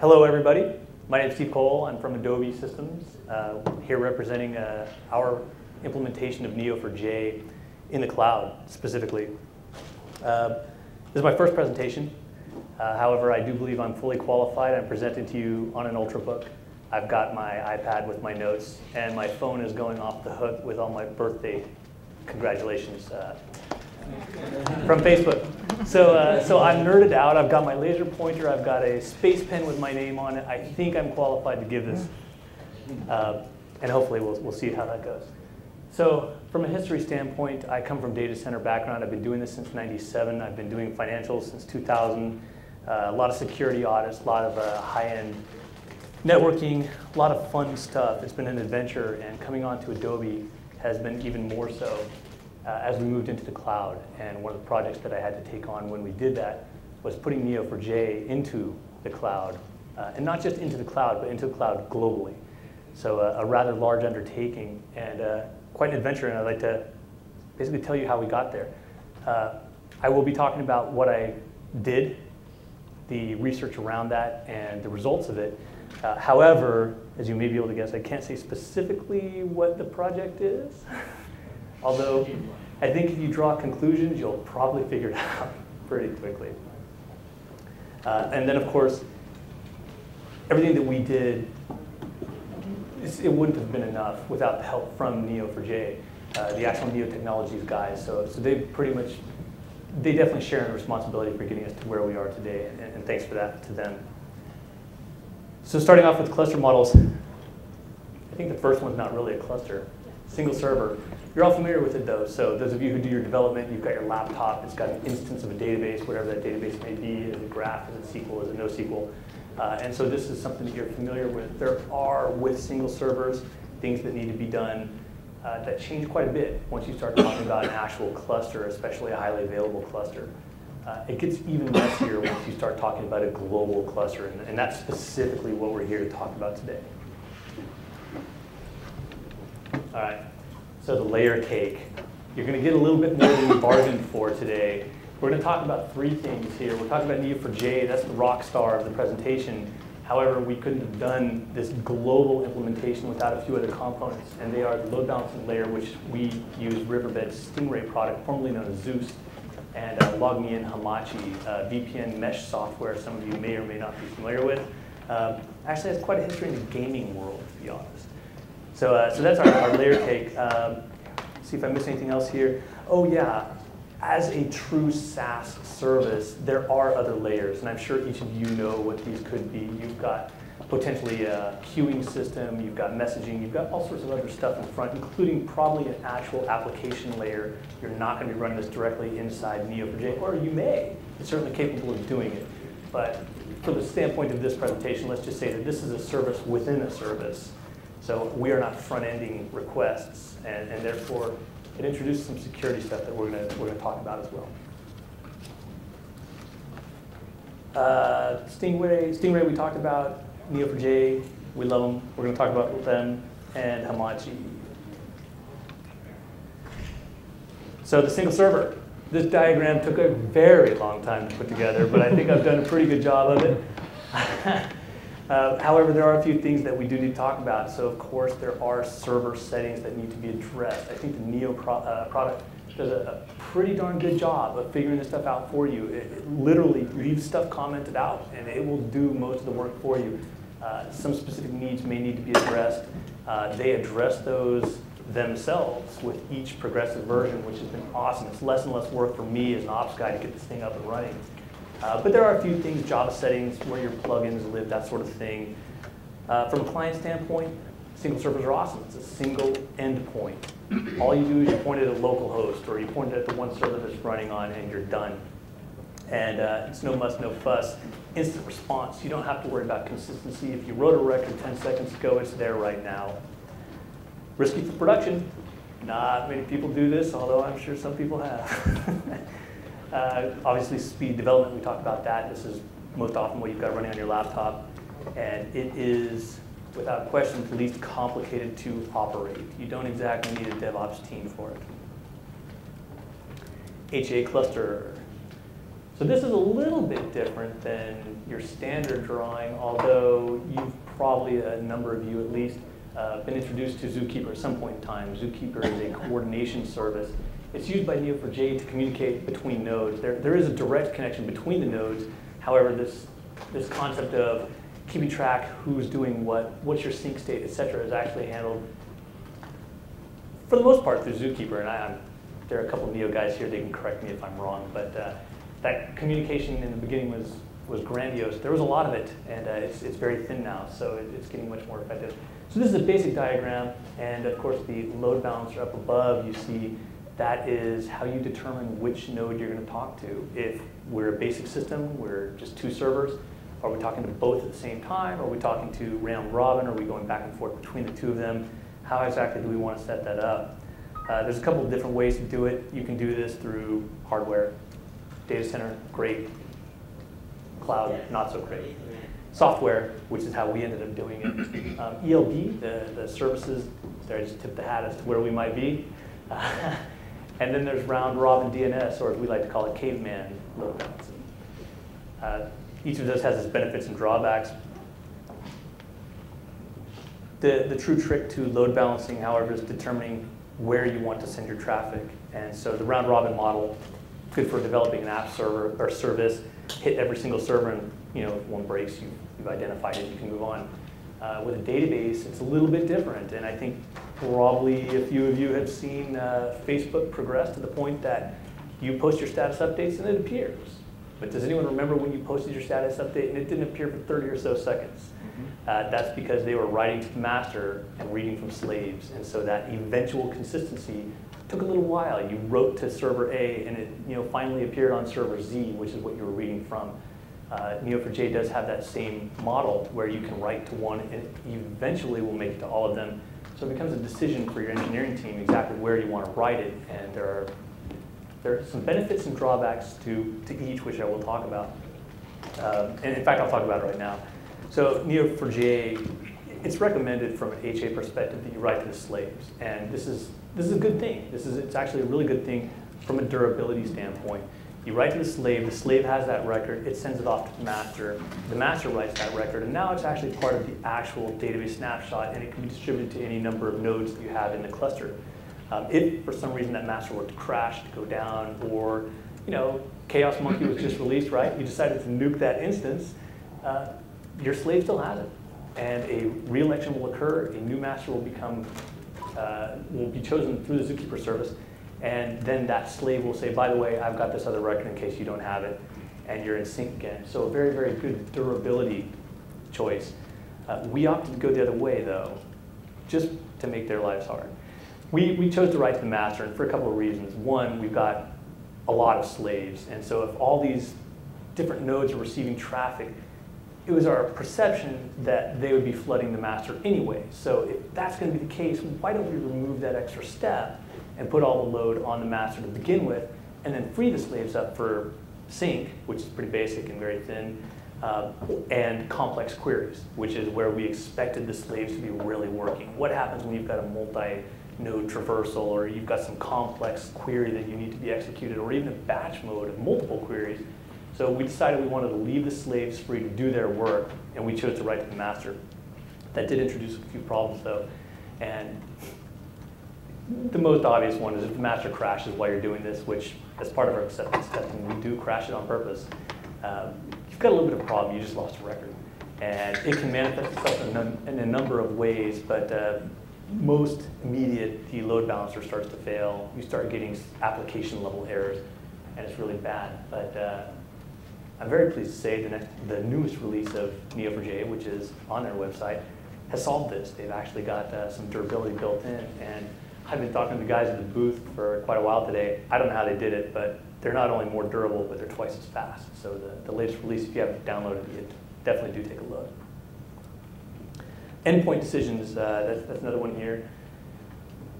Hello, everybody. My name is Steve Cole. I'm from Adobe Systems, uh, here representing uh, our implementation of Neo4j in the cloud, specifically. Uh, this is my first presentation. Uh, however, I do believe I'm fully qualified. I'm presenting to you on an Ultrabook. I've got my iPad with my notes, and my phone is going off the hook with all my birthday congratulations uh, from Facebook. So, uh, so I'm nerded out. I've got my laser pointer. I've got a space pen with my name on it. I think I'm qualified to give this. Uh, and hopefully we'll, we'll see how that goes. So from a history standpoint, I come from data center background. I've been doing this since 97. I've been doing financials since 2000. Uh, a lot of security audits, a lot of uh, high-end networking, a lot of fun stuff. It's been an adventure, and coming on to Adobe has been even more so uh, as we moved into the cloud. And one of the projects that I had to take on when we did that was putting Neo4j into the cloud. Uh, and not just into the cloud, but into the cloud globally. So uh, a rather large undertaking and uh, quite an adventure, and I'd like to basically tell you how we got there. Uh, I will be talking about what I did, the research around that, and the results of it. Uh, however, as you may be able to guess, I can't say specifically what the project is. Although I think if you draw conclusions, you'll probably figure it out pretty quickly. Uh, and then, of course, everything that we did, it wouldn't have been enough without the help from Neo4j, uh, the actual Neo Technologies guys. So, so they pretty much, they definitely share in the responsibility for getting us to where we are today, and, and thanks for that to them. So starting off with cluster models, I think the first one's not really a cluster. Single server. You're all familiar with it though, so those of you who do your development, you've got your laptop, it's got an instance of a database, whatever that database may be, is it graph, is it SQL, is it NoSQL? Uh, and so this is something that you're familiar with. There are, with single servers, things that need to be done uh, that change quite a bit once you start talking about an actual cluster, especially a highly available cluster. Uh, it gets even messier once you start talking about a global cluster, and, and that's specifically what we're here to talk about today. All right, so the layer cake. You're going to get a little bit more than you bargained for today. We're going to talk about three things here. We're talking about Neo4j, that's the rock star of the presentation. However, we couldn't have done this global implementation without a few other components, and they are the load balancing layer, which we use Riverbed Stingray product, formerly known as Zeus, and uh, LogMeIn Hamachi, uh, VPN mesh software some of you may or may not be familiar with. Uh, actually has quite a history in the gaming world, to be honest. So, uh, so that's our, our layer cake. Um, see if I missed anything else here. Oh yeah, as a true SaaS service, there are other layers, and I'm sure each of you know what these could be. You've got potentially a queuing system, you've got messaging, you've got all sorts of other stuff in front, including probably an actual application layer. You're not going to be running this directly inside Neo4j, or you may. It's certainly capable of doing it. But from the standpoint of this presentation, let's just say that this is a service within a service. So we are not front-ending requests, and, and therefore it introduces some security stuff that we're going we're gonna talk about as well. Uh, Stingray, Stingray we talked about, Neo4j, we love them. We're going to talk about them and Hamachi. So the single server. This diagram took a very long time to put together, but I think I've done a pretty good job of it. uh, however, there are a few things that we do need to talk about. So of course, there are server settings that need to be addressed. I think the Neo pro uh, product does a, a, pretty darn good job of figuring this stuff out for you. It, it literally leaves stuff commented out, and it will do most of the work for you. Uh, some specific needs may need to be addressed. Uh, they address those themselves with each progressive version, which has been awesome. It's less and less work for me as an ops guy to get this thing up and running. Uh, but there are a few things, Java settings, where your plugins live, that sort of thing. Uh, from a client standpoint, single servers are awesome. It's a single endpoint. All you do is you point it at a local host, or you point it at the one server that's running on, and you're done. And uh, it's no muss, no fuss. Instant response. You don't have to worry about consistency. If you wrote a record 10 seconds ago, it's there right now. Risky for production. Not many people do this, although I'm sure some people have. uh, obviously, speed development, we talked about that. This is most often what you've got running on your laptop. And it is, without question, the least complicated to operate. You don't exactly need a DevOps team for it. HA cluster, So this is a little bit different than your standard drawing, although you've probably, a number of you at least, uh, been introduced to Zookeeper at some point in time. Zookeeper is a coordination service. It's used by Neo4j to communicate between nodes. There, there is a direct connection between the nodes. However, this, this concept of keeping track who's doing what, what's your sync state, et cetera, is actually handled for the most part through Zookeeper. And I, I'm, there are a couple of Neo guys here, they can correct me if I'm wrong, but uh, that communication in the beginning was, was grandiose. There was a lot of it, and uh, it's, it's very thin now, so it, it's getting much more effective. So this is a basic diagram, and of course the load balancer up above, you see that is how you determine which node you're going to talk to. If we're a basic system, we're just two servers, are we talking to both at the same time? Are we talking to round robin? Are we going back and forth between the two of them? How exactly do we want to set that up? Uh, there's a couple of different ways to do it. You can do this through hardware. Data center, great. Cloud, not so great software, which is how we ended up doing it. Um, ELB, the, the services, there I just tipped the hat as to where we might be. Uh, and then there's round robin DNS, or as we like to call it, caveman load balancing. Uh, each of those has its benefits and drawbacks. The, the true trick to load balancing, however, is determining where you want to send your traffic. And so the round robin model, good for developing an app server or service, hit every single server and you know, if one breaks, you, you've identified it, you can move on. Uh, with a database, it's a little bit different, and I think probably a few of you have seen uh, Facebook progress to the point that you post your status updates and it appears. But does anyone remember when you posted your status update and it didn't appear for 30 or so seconds? Mm-hmm. Uh, that's because they were writing to the master and reading from slaves, and so that eventual consistency took a little while. You wrote to server A, and it you know finally appeared on server Z, which is what you were reading from. Uh, Neo4j does have that same model where you can write to one and eventually will make it to all of them. So it becomes a decision for your engineering team exactly where you want to write it. And there are, there are some benefits and drawbacks to, to each, which I will talk about. Um, and in fact, I'll talk about it right now. So Neo4j, it's recommended from an HA perspective that you write to the slaves. And this is, this is a good thing. This is, it's actually a really good thing from a durability standpoint. You write to the slave, the slave has that record, it sends it off to the master, the master writes that record, and now it's actually part of the actual database snapshot, and it can be distributed to any number of nodes that you have in the cluster. Um, if for some reason that master were to crash, to go down, or you know, Chaos Monkey was just released, right? You decided to nuke that instance, uh, your slave still has it. And a re-election will occur, a new master will become, uh, will be chosen through the Zookeeper service, and then that slave will say, by the way, I've got this other record in case you don't have it, and you're in sync again. So a very, very good durability choice. Uh, we opted to go the other way, though, just to make their lives hard. We, we chose to write to the master, and for a couple of reasons. One, we've got a lot of slaves, and so if all these different nodes are receiving traffic, it was our perception that they would be flooding the master anyway. So if that's going to be the case, why don't we remove that extra step and put all the load on the master to begin with, and then free the slaves up for sync, which is pretty basic and very thin, uh, and complex queries, which is where we expected the slaves to be really working. What happens when you've got a multi-node traversal, or you've got some complex query that you need to be executed, or even a batch mode of multiple queries? So we decided we wanted to leave the slaves free to do their work, and we chose to write to the master. That did introduce a few problems, though. And the most obvious one is if the master crashes while you're doing this, which as part of our acceptance testing, we do crash it on purpose. Um, you've got a little bit of a problem, you just lost a record. And it can manifest itself in, in a number of ways, but uh, most immediate, the load balancer starts to fail. You start getting application level errors, and it's really bad. But uh, I'm very pleased to say the, next, the newest release of Neo4j, which is on their website, has solved this. They've actually got uh, some durability built in, and I've been talking to the guys at the booth for quite a while today. I don't know how they did it, but they're not only more durable, but they're twice as fast. So the, the latest release, if you haven't downloaded it, definitely do take a look. Endpoint decisions, uh, that's, that's another one here.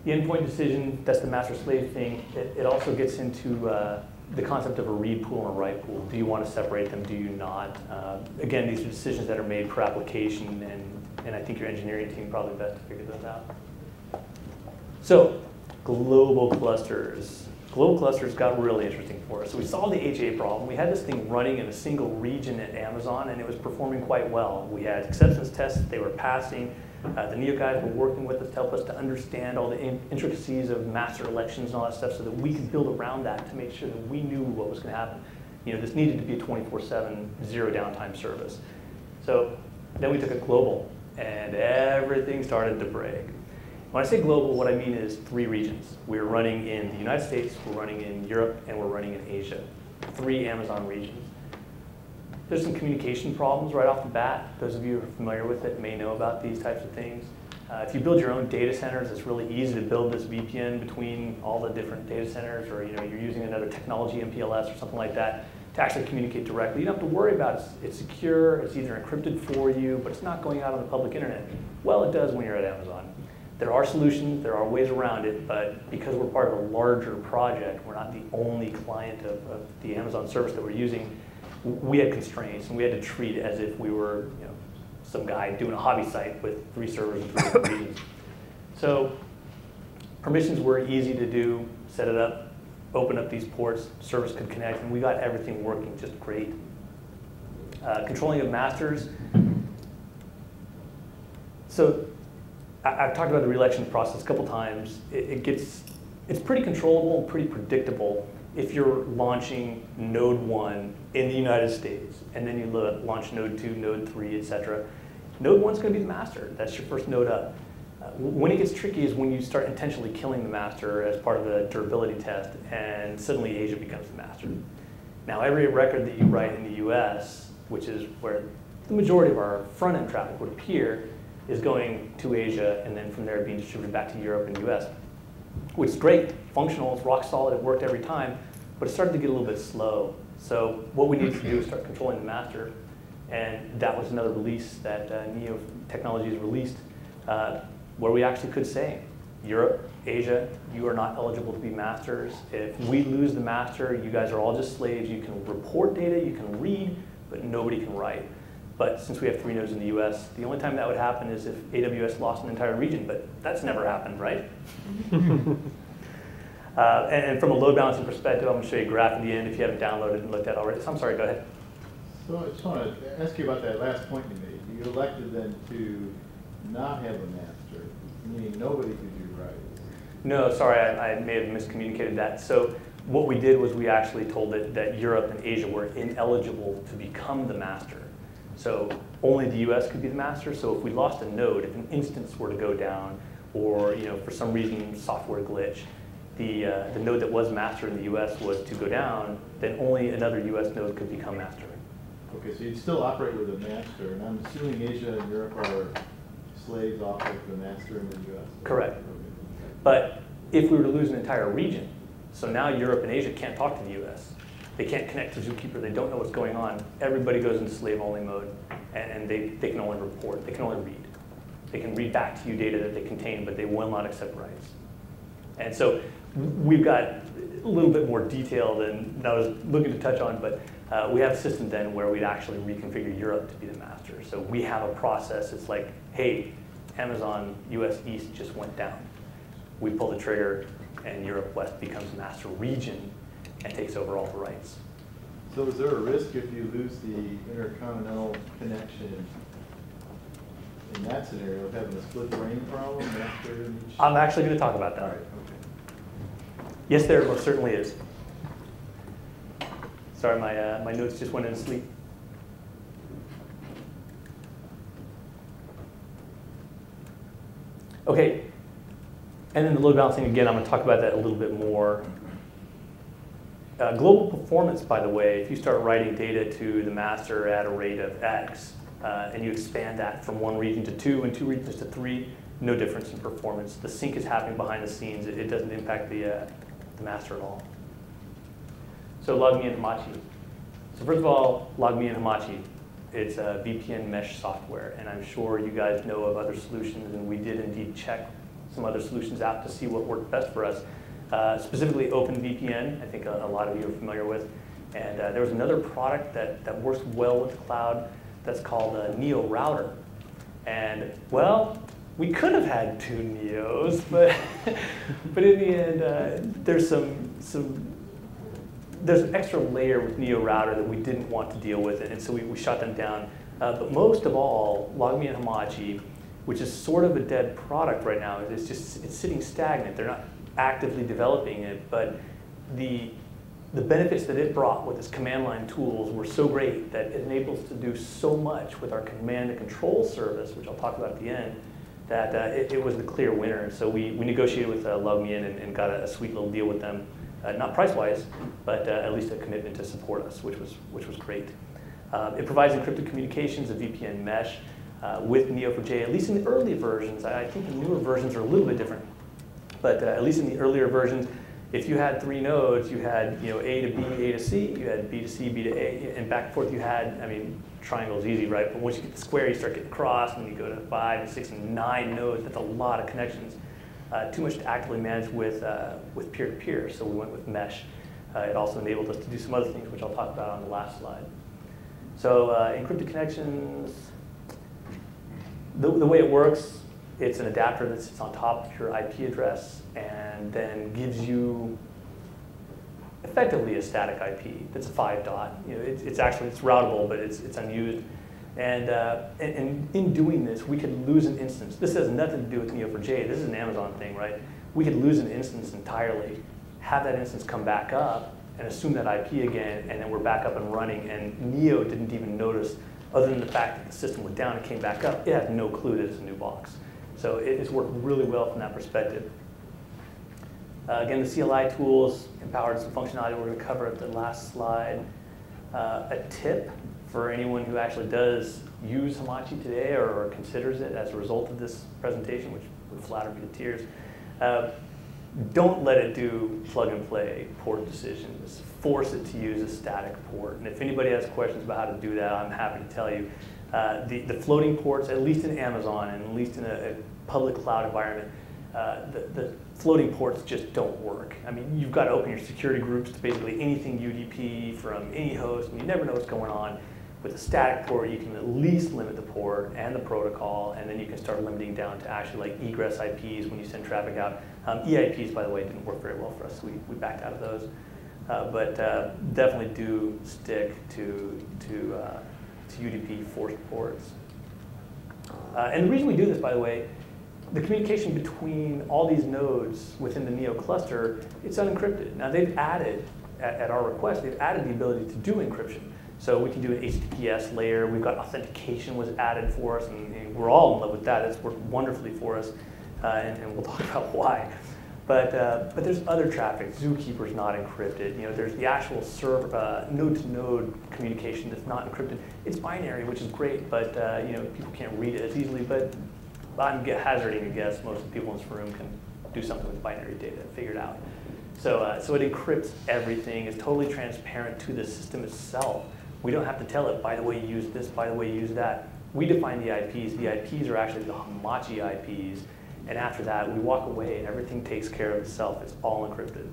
The endpoint decision, that's the master-slave thing. It, it, also gets into uh, the concept of a read pool and a write pool. Do you want to separate them? Do you not? Uh, again, these are decisions that are made per application, and, and I think your engineering team probably best to figure those out. So global clusters. global clusters got really interesting for us. So we solved the HA problem. We had this thing running in a single region at Amazon, and it was performing quite well. We had acceptance tests that they were passing. Uh, the NEO guys were working with us to help us to understand all the in intricacies of master elections and all that stuff so that we could build around that to make sure that we knew what was going to happen. You know, this needed to be a 24-7, zero downtime service. So then we took it global, and everything started to break. When I say global, what I mean is three regions. We're running in the United States, we're running in Europe, and we're running in Asia. Three Amazon regions. There's some communication problems right off the bat. Those of you who are familiar with it may know about these types of things. Uh, if you build your own data centers, it's really easy to build this VPN between all the different data centers, or you know, you're using another technology, MPLS or something like that, to actually communicate directly. You don't have to worry about it. It's, it's secure, it's either encrypted for you, but it's not going out on the public internet. Well, it does when you're at Amazon. There are solutions, there are ways around it, but because we're part of a larger project, we're not the only client of, of the Amazon service that we're using, we had constraints and we had to treat it as if we were you know, some guy doing a hobby site with three servers and three regions. So permissions were easy to do, set it up, open up these ports, service could connect, and we got everything working just great. Uh, controlling of masters. So I, have talked about the reelection process a couple times. It, it gets, it's pretty controllable and pretty predictable if you're launching node one in the United States, and then you launch node two, node three, et cetera, node one's gonna be the master. That's your first node up. Uh, when it gets tricky is when you start intentionally killing the master as part of the durability test, and suddenly Asia becomes the master. Now, every record that you write in the US, which is where the majority of our front-end traffic would appear, is going to Asia, and then from there being distributed back to Europe and the US, which is great, functional, it's rock solid, it worked every time, but it started to get a little bit slow. So what we needed to do is start controlling the master. And that was another release that uh, Neo Technologies released uh, where we actually could say, Europe, Asia, you are not eligible to be masters. If we lose the master, you guys are all just slaves. You can report data, you can read, but nobody can write. But since we have three nodes in the US, the only time that would happen is if AWS lost an entire region, but that's never happened, right? Uh, and, and, from a load balancing perspective, I'm going to show you a graph at the end if you haven't downloaded and looked at it already. So I'm sorry, go ahead. So I just want to ask you about that last point you made. You elected then to not have a master, meaning nobody could do writes. No, sorry, I, I, may have miscommunicated that. So what we did was we actually told it that Europe and Asia were ineligible to become the master. So only the US could be the master. So if we lost a node, if an instance were to go down, or you know, for some reason software glitch, the, uh, the node that was master in the US was to go down, then only another US node could become master. Okay, so you'd still operate with a master, and I'm assuming Asia and Europe are slaves off of the master in the US? Correct. But if we were to lose an entire region, so now Europe and Asia can't talk to the US. They can't connect to Zookeeper, they don't know what's going on. Everybody goes into slave-only mode, and they, they can only report, they can only read. They can read back to you data that they contain, but they will not accept writes. And so we've got a little bit more detail than I was looking to touch on, but uh, we have a system then where we'd actually reconfigure Europe to be the master. So we have a process. It's like, hey, Amazon US East just went down. We pull the trigger, and Europe West becomes master region and takes over all the writes. So is there a risk if you lose the intercontinental connection in that scenario of having a split brain problem after each? I'm actually going to talk about that. All right. Yes, there most certainly is. Sorry, my, uh, my notes just went into sleep. Okay, and then the load balancing, again, I'm going to talk about that a little bit more. Uh, global performance, by the way, if you start writing data to the master at a rate of X, uh, and you expand that from one region to two and two regions to three, no difference in performance. The sync is happening behind the scenes. It, it doesn't impact the, uh, the master at all. So LogMeIn Hamachi. So first of all, LogMeIn Hamachi. It's a VPN mesh software, and I'm sure you guys know of other solutions, and we did indeed check some other solutions out to see what worked best for us. Uh, specifically OpenVPN, I think a, a, lot of you are familiar with. And uh, there was another product that, that works well with the cloud that's called a Neo Router. And well, we could have had two Neos, but, but in the end, uh, there's some so there's an extra layer with Neo Router that we didn't want to deal with, and so we, we shut them down. Uh, but most of all, LogMeIn Hamachi, which is sort of a dead product right now, it's just it's sitting stagnant. They're not actively developing it, but the the benefits that it brought with its command line tools were so great that it enables to do so much with our command and control service, which I'll talk about at the end, that uh, it, it, was the clear winner. So we, we negotiated with uh, LogMeIn and, and got a, a, sweet little deal with them, uh, not price-wise, but uh, at least a commitment to support us, which was, which was great. Uh, it provides encrypted communications, a VPN mesh uh, with Neo4j, at least in the early versions. I, I think the newer versions are a little bit different, but at least in the earlier versions, if you had three nodes, you had you know A to B, A to C, you had B to C, B to A, and back and forth you had, I mean, triangle's easy, right? But once you get the square, you start getting cross, and you go to five, and six, and nine nodes. That's a lot of connections. Uh, too much to actively manage with uh, with peer-to-peer, so we went with mesh. Uh, it also enabled us to do some other things, which I'll talk about on the last slide. So uh, encrypted connections, the, the way it works, it's an adapter that sits on top of your IP address and then gives you effectively a static IP that's a five dot. You know, it's, it's actually it's routable, but it's it's unused. And, uh, and, and, in doing this, we could lose an instance. This has nothing to do with Neo4j. This is an Amazon thing, right? We could lose an instance entirely, have that instance come back up, and assume that IP again, and then we're back up and running. And Neo didn't even notice, other than the fact that the system went down and came back up. It had no clue that it's a new box. So it has worked really well from that perspective. Uh, again, the CLI tools empowered some functionality we're going to cover at the last slide. Uh, a tip for anyone who actually does use Hamachi today or, or, considers it as a result of this presentation, which would flatter me to tears. Uh, don't let it do plug and play port decisions. Force it to use a static port. And if anybody has questions about how to do that, I'm happy to tell you. Uh, the, the floating ports, at least in Amazon and at least in a, a public cloud environment, uh, the, the, floating ports just don't work. I mean, you've got to open your security groups to basically anything UDP from any host, and you never know what's going on. With a static port, you can at least limit the port and the protocol, and then you can start limiting down to actually like egress IPs when you send traffic out. Um, EIPs, by the way, didn't work very well for us. so We, we backed out of those. Uh, but uh, definitely do stick to, to uh, to UDP forced ports. Uh, and the reason we do this, by the way, the communication between all these nodes within the Neo cluster, it's unencrypted. Now they've added, at, at, our request, they've added the ability to do encryption. So we can do an HTTPS layer. We've got authentication was added for us, and, and we're all in love with that. It's worked wonderfully for us, uh, and, and, we'll talk about why. But, uh, but there's other traffic. Zookeeper's not encrypted. You know, there's the actual server, uh, node-to-node communication that's not encrypted. It's binary, which is great, but uh, you know, people can't read it as easily. But I'm hazarding a guess most of the people in this room can do something with binary data, and figure it out. So, uh, so it encrypts everything. It's totally transparent to the system itself. We don't have to tell it, by the way, use this, by the way, use that. We define the IPs. The IPs are actually the Hamachi IPs and after that, we walk away and everything takes care of itself. It's all encrypted.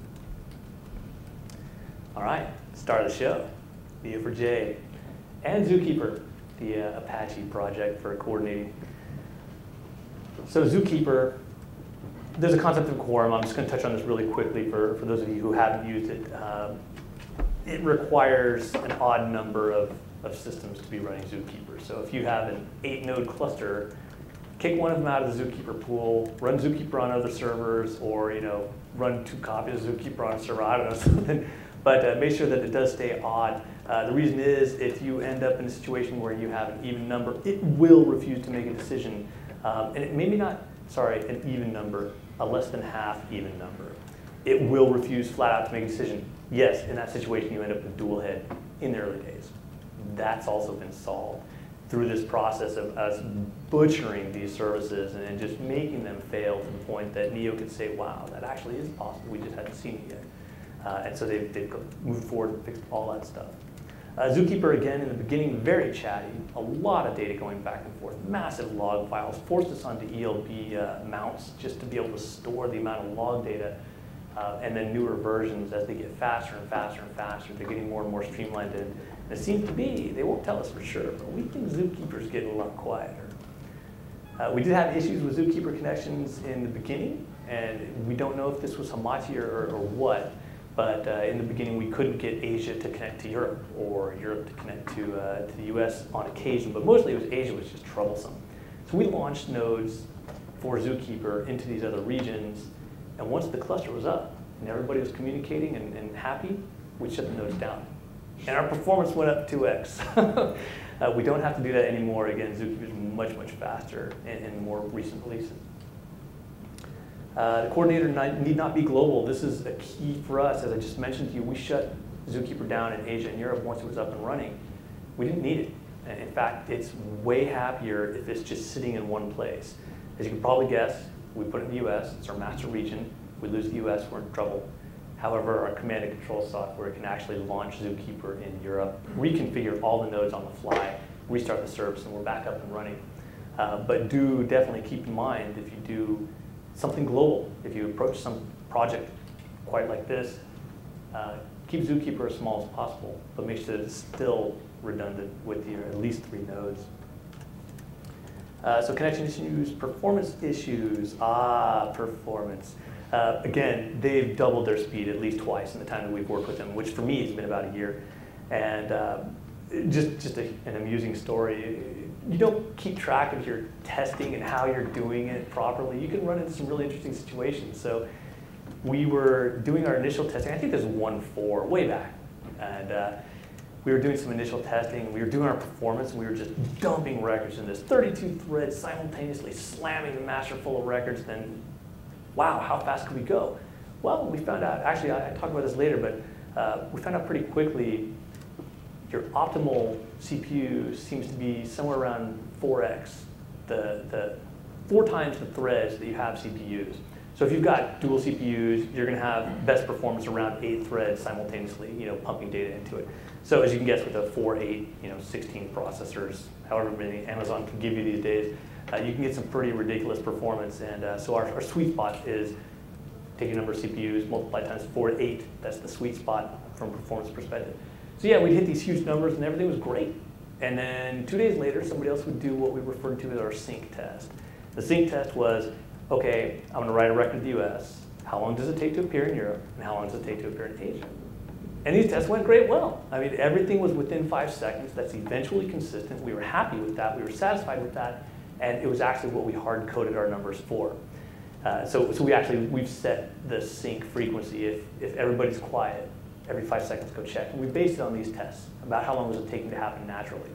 All right, start of the show. Neo4j and Zookeeper, the uh, Apache project for coordinating. So Zookeeper, there's a concept of quorum. I'm just going to touch on this really quickly for, for those of you who haven't used it. Um, it requires an odd number of, of systems to be running Zookeeper. So if you have an eight node cluster, kick one of them out of the Zookeeper pool, run Zookeeper on other servers, or you know, run two copies of Zookeeper on a server, I don't know, something. But uh, make sure that it does stay odd. Uh, the reason is if you end up in a situation where you have an even number, it will refuse to make a decision. Um, and it maybe not, sorry, an even number, a less than half even number. It will refuse flat out to make a decision. Yes, in that situation you end up with dual head in the early days. That's also been solved through this process of us butchering these services and just making them fail to the point that Neo could say, wow, that actually is possible. We just hadn't seen it yet. Uh, and so they've, they've moved forward and fixed all that stuff. Uh, Zookeeper, again, in the beginning, very chatty, a lot of data going back and forth, massive log files, forced us onto ELB uh, mounts just to be able to store the amount of log data. Uh, and then newer versions, as they get faster and faster and faster, they're getting more and more streamlined and it seems to be, they won't tell us for sure, but we think Zookeeper's getting a lot quieter. Uh, we did have issues with Zookeeper connections in the beginning, and we don't know if this was Hamachi or, or, or what, But uh, in the beginning, we couldn't get Asia to connect to Europe or Europe to connect to, uh, to the US on occasion, but mostly it was Asia was just troublesome. So we launched nodes for Zookeeper into these other regions, and once the cluster was up and everybody was communicating and, and happy, we shut the nodes down. And our performance went up 2x. uh, we don't have to do that anymore. Again, Zookeeper is much, much faster in, in more recent releases. Uh, the coordinator need not be global. This is a key for us. As I just mentioned to you, we shut Zookeeper down in Asia and Europe once it was up and running. We didn't need it. In fact, it's way happier if it's just sitting in one place. As you can probably guess, we put it in the US, it's our master region. If we lose the US, we're in trouble. However, our command and control software can actually launch Zookeeper in Europe, reconfigure all the nodes on the fly, restart the service, and we're back up and running. Uh, but do definitely keep in mind if you do something global. If you approach some project quite like this, uh, keep Zookeeper as small as possible, but make sure that it's still redundant with your at least three nodes. Uh, so connection issues, performance issues, ah, performance. Uh, again, they've doubled their speed at least twice in the time that we've worked with them, which for me has been about a year. And uh, just, just a, an amusing story you don't keep track of your testing and how you're doing it properly, you can run into some really interesting situations. So we were doing our initial testing, I think this was 1.4, way back. And uh, we were doing some initial testing, we were doing our performance, and we were just dumping records in this 32 threads simultaneously, slamming the master full of records, then wow, how fast can we go? Well, we found out, actually I, I talk about this later, but uh, we found out pretty quickly your optimal CPU seems to be somewhere around 4x, the, the four times the threads that you have CPUs. So if you've got dual CPUs, you're going to have best performance around eight threads simultaneously, you know, pumping data into it. So as you can guess, with the 4, 8, you know, 16 processors, however many Amazon can give you these days, uh, you can get some pretty ridiculous performance. And uh, so our, our sweet spot is take a number of CPUs, multiply times 4 to 8. That's the sweet spot from performance perspective. So yeah, we'd hit these huge numbers and everything was great. And then two days later, somebody else would do what we referred to as our sync test. The sync test was, okay, I'm gonna write a record in the US. How long does it take to appear in Europe? And how long does it take to appear in Asia? And these tests went great well. I mean, everything was within five seconds. That's eventually consistent. We were happy with that. We were satisfied with that. And it was actually what we hard coded our numbers for. Uh, so, so we actually, we've set the sync frequency. If, if everybody's quiet, every five seconds go check. And we based it on these tests, about how long was it taking to happen naturally.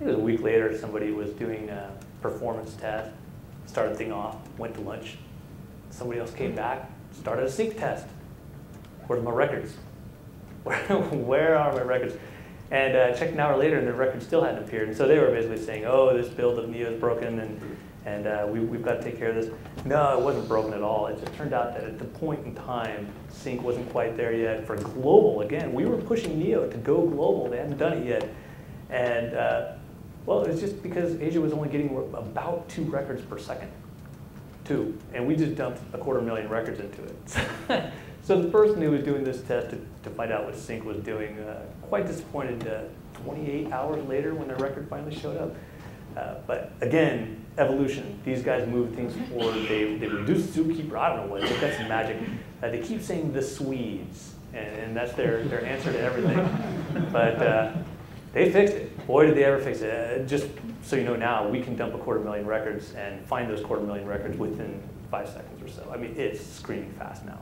It was a week later, somebody was doing a performance test, started thing off, went to lunch. Somebody else came back, started a sync test. Where's my records? Where, where are my records? And uh, checked an hour later, and the record still hadn't appeared. And so they were basically saying, oh, this build of Neo is broken, and and uh, we, we've got to take care of this. No, it wasn't broken at all. It just turned out that at the point in time, sync wasn't quite there yet. For global, again, we were pushing Neo to go global. They hadn't done it yet. And uh, well, it was just because Asia was only getting about two records per second. Two. And we just dumped a quarter million records into it. so the person who was doing this test to, to find out what sync was doing, uh, quite disappointed uh, 28 hours later when their record finally showed up. Uh, but again, evolution. These guys move things forward. They, they reduce zookeeper. I don't know what. Some magic. Uh, they keep saying the Swedes, and, and that's their, their answer to everything. But uh, they fixed it. Boy, did they ever fix it. Uh, just so you know now, we can dump a quarter million records and find those quarter million records within five seconds or so. I mean, it's screaming fast now.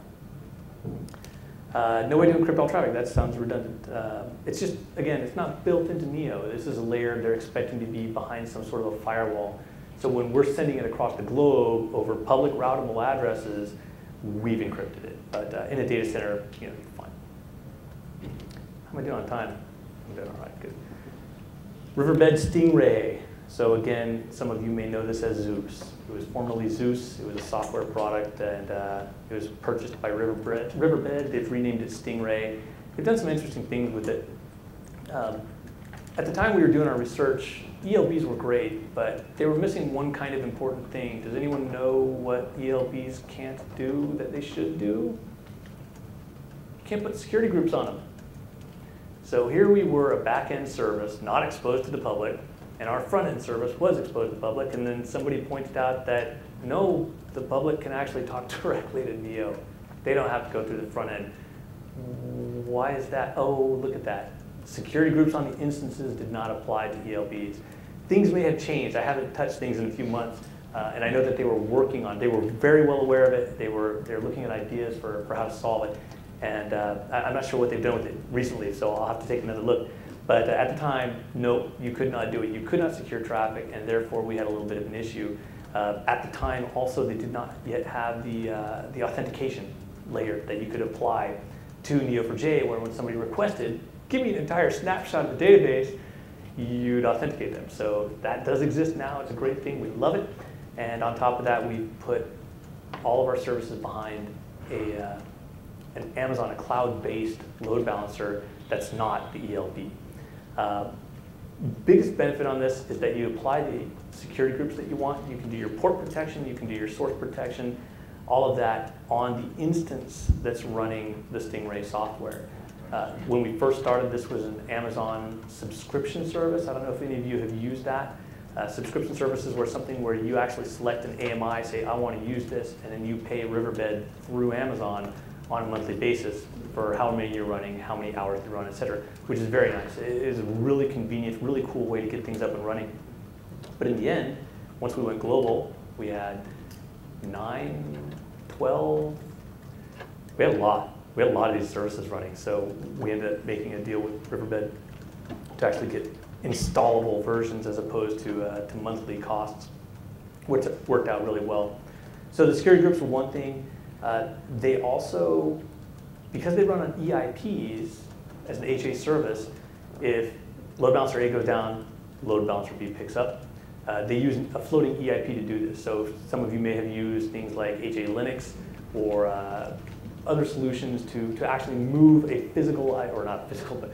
Uh, no way to encrypt all traffic. That sounds redundant. Uh, it's just, again, it's not built into Neo. This is a layer they're expecting to be behind some sort of a firewall. So when we're sending it across the globe over public routable addresses, we've encrypted it. But uh, in a data center, you know, you're fine. How am I doing on time? I'm doing all right, good. Riverbed Stingray. So again, some of you may know this as Zeus. It was formerly Zeus. It was a software product, and uh, it was purchased by Riverbed. Riverbed. They've renamed it Stingray. They've done some interesting things with it. Um, at the time we were doing our research, ELBs were great, but they were missing one kind of important thing. Does anyone know what ELBs can't do that they should do? You can't put security groups on them. So here we were, a back-end service, not exposed to the public, and our front-end service was exposed to the public, and then somebody pointed out that, no, the public can actually talk directly to Neo. They don't have to go through the front end. Why is that? Oh, look at that. Security groups on the instances did not apply to ELBs. Things may have changed. I haven't touched things in a few months, uh, and I know that they were working on. They were very well aware of it. They were they're looking at ideas for, for how to solve it, and uh, I, I'm not sure what they've done with it recently. So I'll have to take another look. But at the time, no, you could not do it. You could not secure traffic, and therefore we had a little bit of an issue. Uh, at the time, also, they did not yet have the, uh, the authentication layer that you could apply to Neo4j, where when somebody requested, give me an entire snapshot of the database, you'd authenticate them. So that does exist now. It's a great thing. We love it. And on top of that, we've put all of our services behind a, uh, an Amazon, a cloud-based load balancer that's not the ELB. Uh, biggest benefit on this is that you apply the security groups that you want. You can do your port protection, you can do your source protection, all of that on the instance that's running the Stingray software. Uh, when we first started, this was an Amazon subscription service. I don't know if any of you have used that. Uh, subscription services were something where you actually select an AMI, say, I want to use this, and then you pay Riverbed through Amazon on a monthly basis for how many you're running, how many hours you run, et cetera, which is very nice. It is a really convenient, really cool way to get things up and running. But in the end, once we went global, we had nine, 12, we had a lot. We had a lot of these services running. So we ended up making a deal with Riverbed to actually get installable versions as opposed to, uh, to monthly costs, which worked out really well. So the security groups were one thing. Uh, they also, because they run on EIPs as an HA service, if load balancer A goes down, load balancer B picks up. Uh, they use a floating EIP to do this. So some of you may have used things like HA Linux or uh, other solutions to, to actually move a physical, or not physical, but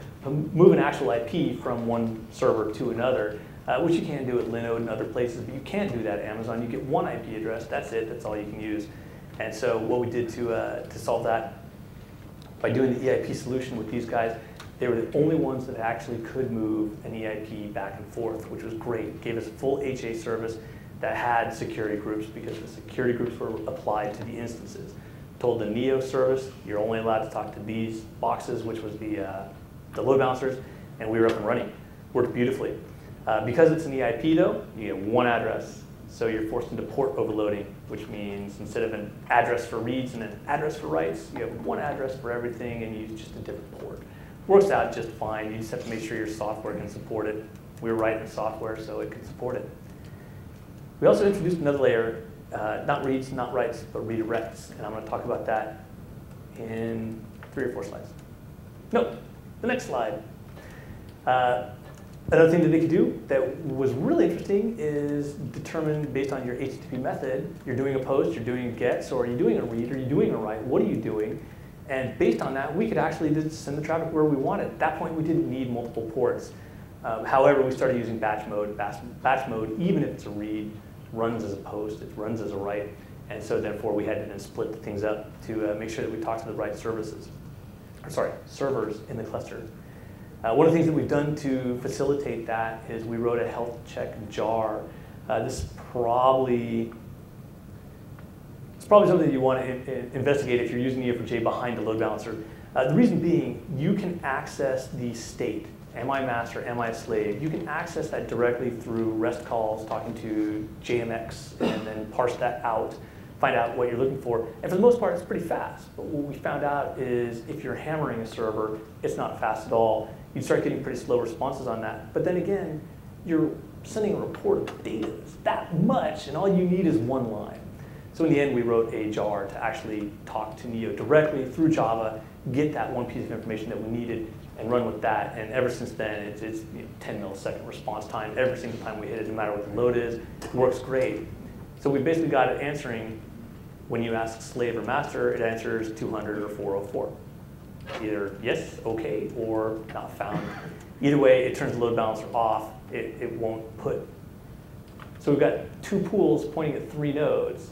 move an actual IP from one server to another, uh, which you can do at Linode and other places, but you can't do that at Amazon. You get one IP address, that's it, that's all you can use. And so what we did to, uh, to solve that, by doing the EIP solution with these guys, they were the only ones that actually could move an EIP back and forth, which was great. Gave us a full HA service that had security groups because the security groups were applied to the instances. Told the Neo service, you're only allowed to talk to these boxes, which was the, uh, the load balancers, and we were up and running. Worked beautifully. Uh, because it's an EIP though, you get one address. So you're forced into port overloading, which means instead of an address for reads and an address for writes, you have one address for everything and use just a different port. Works out just fine. You just have to make sure your software can support it. We were writing software so it can support it. We also introduced another layer, uh, not reads, not writes, but redirects. And I'm going to talk about that in three or four slides. No, the next slide. Uh, another thing that they could do that was really interesting is determine based on your HTTP method, you're doing a post, you're doing a get, so are you doing a read, are you doing a write, what are you doing? And based on that, we could actually just send the traffic where we wanted. At that point, we didn't need multiple ports. Um, however, we started using batch mode. Batch, batch, mode, even if it's a read, runs as a post, it runs as a write. And so therefore, we had to then split the things up to uh, make sure that we talk to the right services, or sorry, servers in the cluster. Uh, one of the things that we've done to facilitate that is we wrote a health check jar. Uh, this probably it's probably something that you want to investigate if you're using Neo4j behind the load balancer. Uh, the reason being, you can access the state. Am I master? Am I slave? You can access that directly through REST calls, talking to JMX, and then parse that out, find out what you're looking for. And for the most part, it's pretty fast. But what we found out is if you're hammering a server, it's not fast at all. You start getting pretty slow responses on that. But then again, you're sending a report of data that's that much, and all you need is one line. So in the end, we wrote a jar to actually talk to Neo directly through Java, get that one piece of information that we needed, and run with that. And ever since then, it's, it's you know, 10 millisecond response time. Every single time we hit it, no matter what the load is, it works great. So we basically got it answering, when you ask slave or master, it answers 200 or 404. Either yes, okay, or not found. Either way, it turns the load balancer off. It, it won't put. So we've got two pools pointing at three nodes.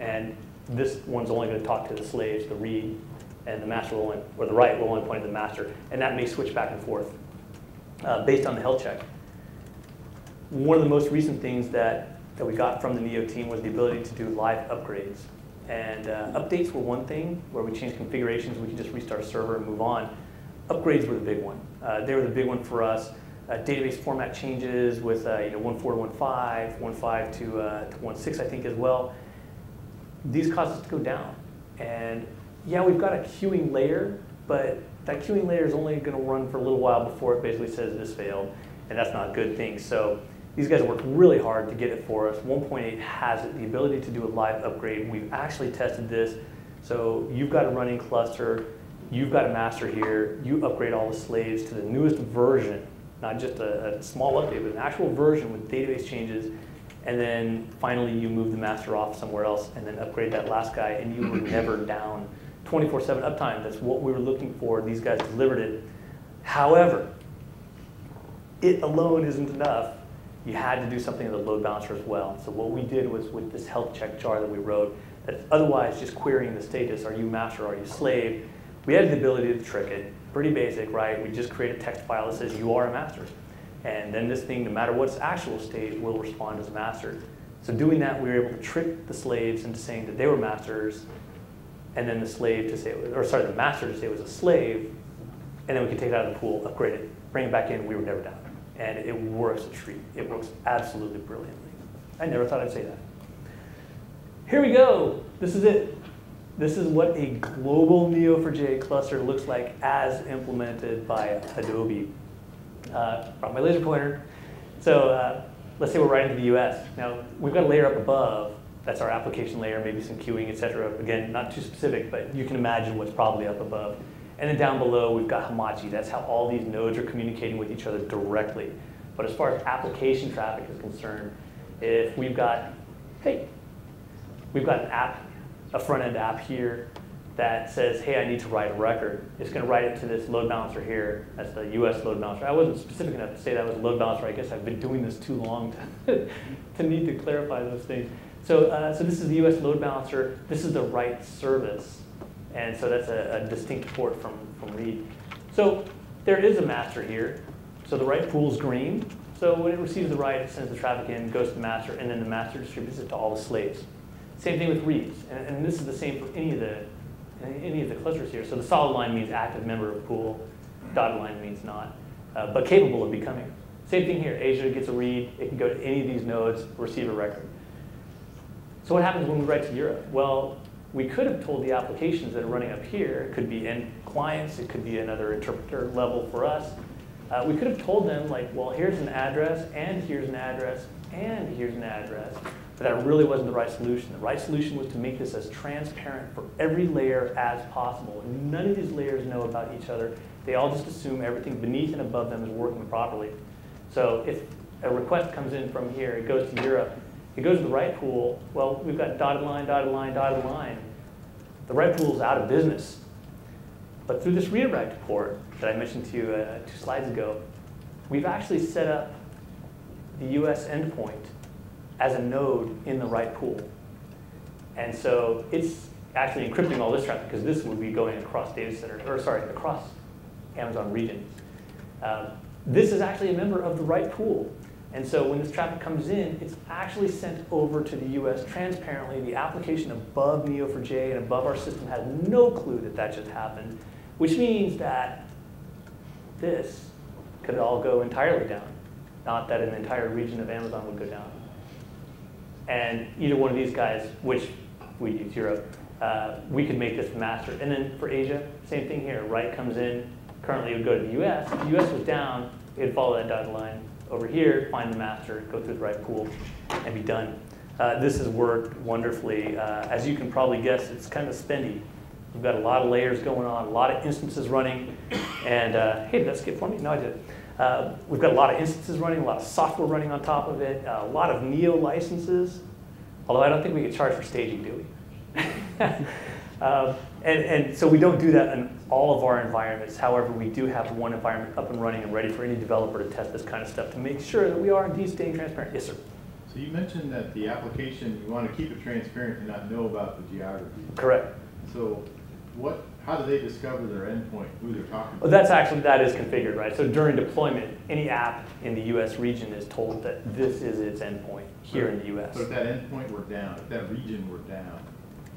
And this one's only going to talk to the slaves, the read, and the master will only, or the write will only point to the master. And that may switch back and forth uh, based on the health check. One of the most recent things that, that we got from the NEO team was the ability to do live upgrades. And uh, updates were one thing, where we changed configurations, we could just restart server and move on. Upgrades were the big one. Uh, they were the big one for us. Uh, database format changes with uh, you know 1.4 to 1.5, 1.5 to, uh, to 1.6, I think as well. These caused us to go down. And yeah, we've got a queuing layer, but that queuing layer is only going to run for a little while before it basically says this failed, and that's not a good thing. So these guys worked really hard to get it for us. 1.8 has it, the ability to do a live upgrade. We've actually tested this. So you've got a running cluster, you've got a master here, you upgrade all the slaves to the newest version, not just a, a small update, but an actual version with database changes, and then finally you move the master off somewhere else and then upgrade that last guy, and you were never down 24-7 uptime. That's what we were looking for. These guys delivered it. However, it alone isn't enough. You had to do something with the load balancer as well. So what we did was with this health check jar that we wrote, that otherwise just querying the status, are you master, are you slave, we had the ability to trick it. Pretty basic, right? We just create a text file that says you are a master. And then this thing, no matter what its actual state, will respond as a master. So doing that, we were able to trick the slaves into saying that they were masters, and then the slave to say, or sorry, the master to say it was a slave, and then we could take it out of the pool, upgrade it, bring it back in, we were never down. And it works a treat. It works absolutely brilliantly. I never thought I'd say that. Here we go. This is it. This is what a global Neo4j cluster looks like as implemented by Adobe. Uh, brought my laser pointer. So uh, let's say we're right into the US. Now, we've got a layer up above. That's our application layer, maybe some queuing, et cetera. Again, not too specific, but you can imagine what's probably up above. And then down below, we've got Hamachi. That's how all these nodes are communicating with each other directly. But as far as application traffic is concerned, if we've got, hey, we've got an app, a front-end app here that says, hey, I need to write a record. It's going to write it to this load balancer here. That's the US load balancer. I wasn't specific enough to say that was a load balancer. I guess I've been doing this too long to, to need to clarify those things. So, uh, so this is the US load balancer. This is the write service. And so that's a, a distinct port from, from read. So there is a master here. So the write pool is green. So when it receives the write, it sends the traffic in, goes to the master, and then the master distributes it to all the slaves. Same thing with reads. And, and this is the same for any of the any of the clusters here. So the solid line means active member of pool, dotted line means not, uh, but capable of becoming. Same thing here, Asia gets a read, it can go to any of these nodes, receive a record. So what happens when we write to Europe? Well, we could have told the applications that are running up here, it could be end clients, it could be another interpreter level for us. Uh, we could have told them like, well, here's an address, and here's an address, and here's an address. But that really wasn't the right solution. The right solution was to make this as transparent for every layer as possible. None of these layers know about each other. They all just assume everything beneath and above them is working properly. So if a request comes in from here, it goes to Europe, it goes to the write pool, well, we've got dotted line, dotted line, dotted line. The write pool is out of business. But through this redirect port that I mentioned to you uh, two slides ago, we've actually set up the US endpoint as a node in the write pool. And so it's actually encrypting all this traffic because this would be going across data centers, or sorry, across Amazon regions. Um, this is actually a member of the write pool. And so when this traffic comes in, it's actually sent over to the US transparently. The application above Neo4j and above our system has no clue that that just happened, which means that this could all go entirely down. Not that an entire region of Amazon would go down. And either one of these guys, which we use Europe, uh, we could make this master. And then for Asia, same thing here. Write comes in. Currently, it would go to the US. If the US was down, it'd follow that dotted line over here, find the master, go through the write pool, and be done. Uh, this has worked wonderfully. Uh, as you can probably guess, it's kind of spendy. We've got a lot of layers going on, a lot of instances running. And uh, hey, did that skip for me? No, I did. Uh, we've got a lot of instances running, a lot of software running on top of it, a lot of Neo licenses. Although I don't think we get charged for staging, do we? um, and, and so we don't do that in all of our environments. However, we do have one environment up and running and ready for any developer to test this kind of stuff to make sure that we are indeed staying transparent. Yes, sir. So you mentioned that the application, you want to keep it transparent and not know about the geography. Correct. So what, how do they discover their endpoint, who they're talking to? Well, that's actually, that is configured, right? So during deployment, any app in the US region is told that this is its endpoint here in the US. But if that endpoint were down, if that region were down,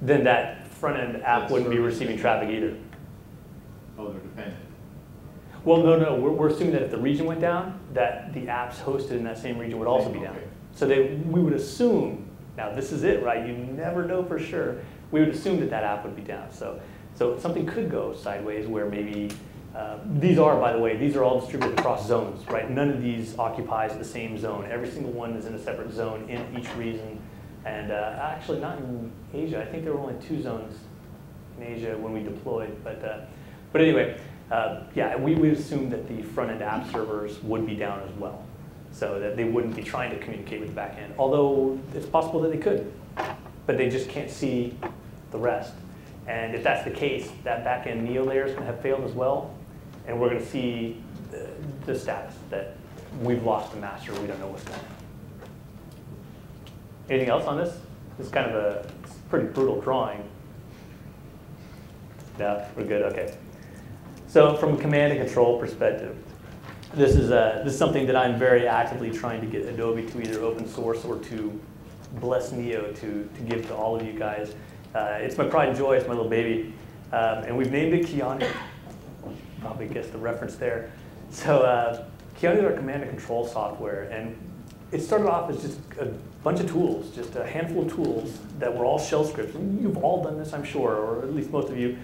then that front-end app That wouldn't be receiving traffic either. Oh, they're dependent. Well, no, no, we're, we're assuming that if the region went down, that the apps hosted in that same region would also be down. Okay. So they, we would assume, now this is it, right? You never know for sure. We would assume that that app would be down. So, so something could go sideways where maybe, uh, these are, by the way, these are all distributed across zones, right? None of these occupies the same zone. Every single one is in a separate zone in each region. And uh, actually not in Asia. I think there were only two zones in Asia when we deployed. But, uh, but anyway, uh, yeah, we would assume that the front-end app servers would be down as well, so that they wouldn't be trying to communicate with the back end. Although it's possible that they could, but they just can't see the rest. And if that's the case, that back-end Neo layer is going to have failed as well, and we're going to see the, the status that we've lost the master, we don't know what's going on. Anything else on this? This is kind of a pretty brutal drawing. No, we're good, okay. So from a command and control perspective, this is, uh, this is something that I'm very actively trying to get Adobe to either open source or to bless Neo to, to give to all of you guys. Uh, it's my pride and joy, it's my little baby. Um, and we've named it Keanu. Probably guessed the reference there. So uh, Keanu is our command and control software. And it started off as just a bunch of tools, just a handful of tools that were all shell scripts. You've all done this, I'm sure, or at least most of you,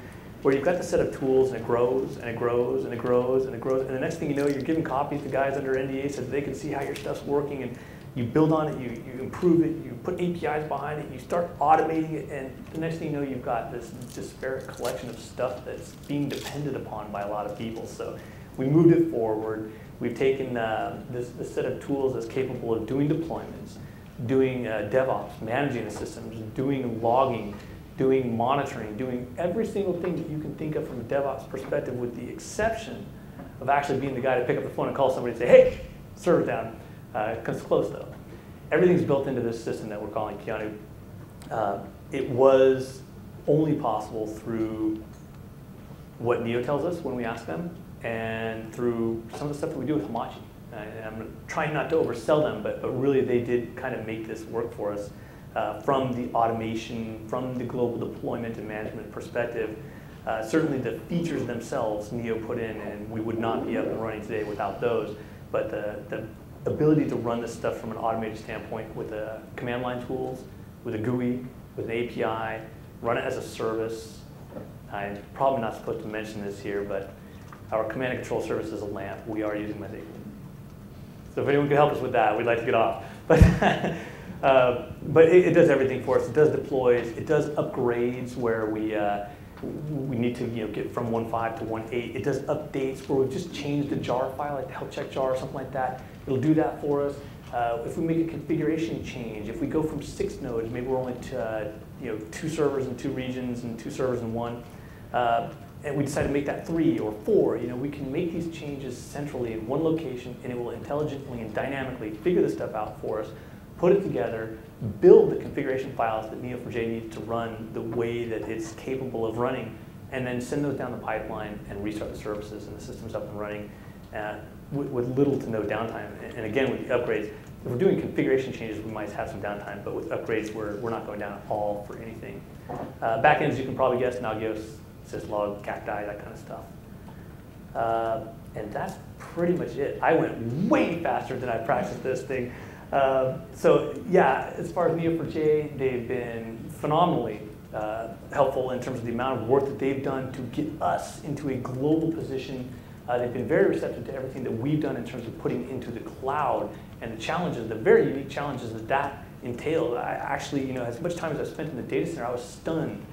where you've got the set of tools and it grows and it grows and it grows and it grows. And the next thing you know, you're giving copies to guys under NDA so they can see how your stuff's working. And you build on it, you, you improve it, you put APIs behind it, you start automating it. And the next thing you know, you've got this disparate collection of stuff that's being depended upon by a lot of people. So we moved it forward. We've taken uh, this, this set of tools that's capable of doing deployments, doing uh, DevOps, managing the systems, doing logging, doing monitoring, doing every single thing that you can think of from a DevOps perspective, with the exception of actually being the guy to pick up the phone and call somebody and say, hey, server down. Uh, it's close though. Everything's built into this system that we're calling Keanu. Uh, it was only possible through what Neo tells us when we ask them, and through some of the stuff that we do with Hamachi. And I'm trying not to oversell them, but, but really they did kind of make this work for us uh, from the automation, from the global deployment and management perspective. Uh, certainly the features themselves Neo put in, and we would not be up and running today without those. But the, the ability to run this stuff from an automated standpoint with the command line tools, with a GUI, with an API, run it as a service. I'm probably not supposed to mention this here, but our command and control service is a LAMP. We are using MySQL. So if anyone could help us with that, we'd like to get off. But, uh, but it, it does everything for us. It does deploys. It does upgrades where we, uh, we need to you know, get from 1.5 to 1.8. It does updates where we've just changed the jar file, like the health check jar or something like that. It'll do that for us. Uh, if we make a configuration change, if we go from six nodes, maybe we're only to, uh, you know, two servers in two regions and two servers in one, uh, and we decide to make that three or four, you know, we can make these changes centrally in one location and it will intelligently and dynamically figure this stuff out for us, put it together, build the configuration files that Neo4j needs to run the way that it's capable of running, and then send those down the pipeline and restart the services and the system's up and running uh, with, with little to no downtime. And, and again, with the upgrades, if we're doing configuration changes, we might have some downtime, but with upgrades, we're, we're not going down at all for anything. Uh, backends, you can probably guess, Nagios, syslog, cacti, that kind of stuff. Uh, and that's pretty much it. I went way faster than I practiced this thing. Uh, so yeah, as far as Neo4j, they've been phenomenally uh, helpful in terms of the amount of work that they've done to get us into a global position. Uh, they've been very receptive to everything that we've done in terms of putting into the cloud and the challenges, the very unique challenges that that entailed. I actually, you know, as much time as I spent in the data center, I was stunned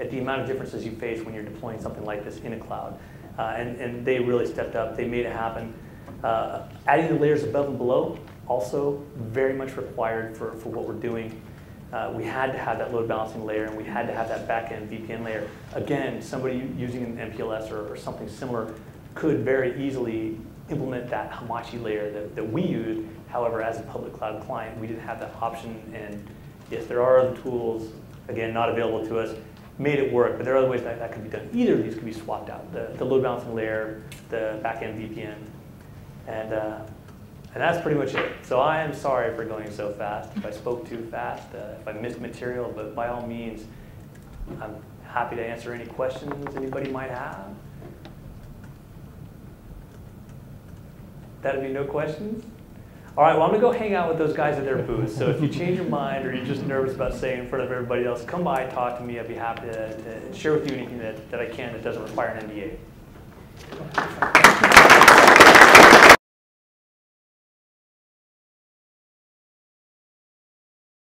at the amount of differences you face when you're deploying something like this in a cloud. Uh, and, and they really stepped up. They made it happen. Uh, adding the layers above and below, also very much required for, for what we're doing. Uh, we had to have that load balancing layer and we had to have that backend VPN layer. Again, somebody using an MPLS or, or something similar could very easily implement that Hamachi layer that, that we used. However, as a public cloud client, we didn't have that option. And yes, there are other tools, again, not available to us, made it work, but there are other ways that that could be done. Either of these could be swapped out, the, the load balancing layer, the backend VPN. And, uh, and that's pretty much it. So I am sorry for going so fast. If I spoke too fast, uh, if I missed material, but by all means, I'm happy to answer any questions anybody might have. That'd be no questions? All right, well, I'm gonna go hang out with those guys at their booth. So if you change your mind or you're just nervous about saying in front of everybody else, come by, talk to me. I'd be happy to, to share with you anything that, that I can that doesn't require an NDA.